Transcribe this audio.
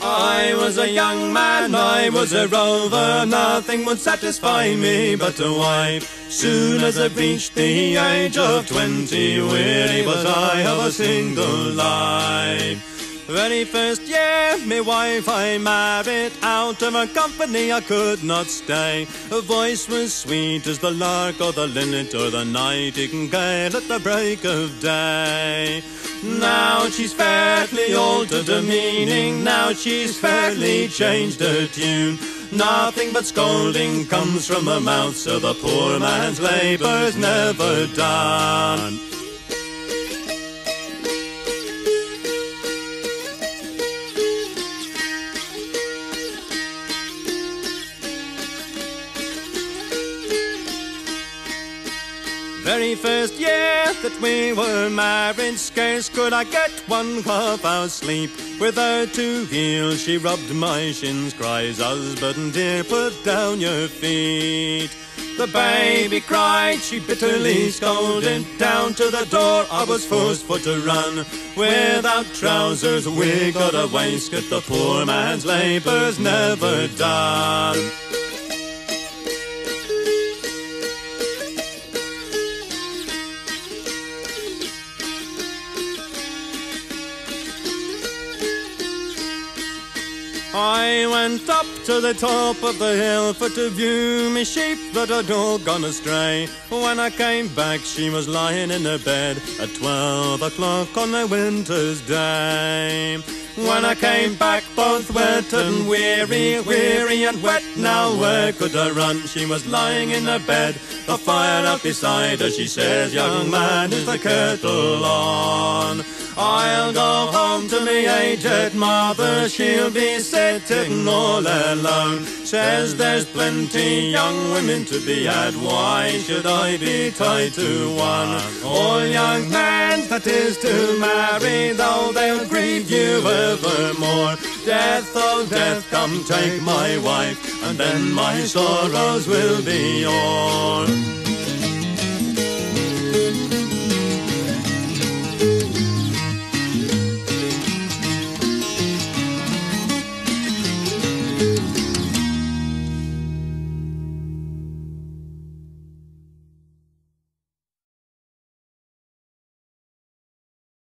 I was a young man, I was a rover, nothing would satisfy me but a wife. Soon as I reached the age of twenty, weary was I of a single life. Very first year, me wife I married, out of her company I could not stay. Her voice was sweet as the lark or the linnet or the nightingale at the break of day. Now she's fairly altered her meaning, now she's fairly changed her tune. Nothing but scolding comes from her mouth, so the poor man's labour's never done. Very first year that we were married, scarce could I get one half hour's sleep. With her two heels, she rubbed my shins, cries, Husband, dear, put down your feet. The baby cried, she bitterly scolded. Down to the door, I was forced for to run. Without trousers, wig or a waistcoat, the poor man's labour's never done. I went up to the top of the hill for to view me sheep that had all gone astray. When I came back, she was lying in her bed at twelve o'clock on a winter's day. When I came back, both wet and weary, weary and wet, now where could I run? She was lying in her bed, the fire up beside her. She says, Young man, is the kettle on? I'll go home to me aged mother, she'll be sitting all alone. Says there's plenty young women to be had, why should I be tied to one? All young men that is to marry, though they'll grieve you evermore. Death, oh death, come take my wife, and then my sorrows will be yours.